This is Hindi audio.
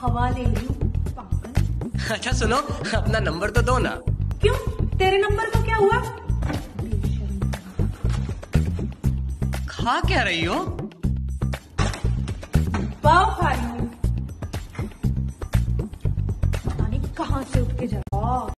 हवा ले रही हूँ अच्छा सुनो अपना नंबर तो दो ना। क्यों? तेरे नंबर को क्या हुआ? खा क्या रही हो? पाव खा रही हूँ। पता नहीं कहाँ से उठ के जा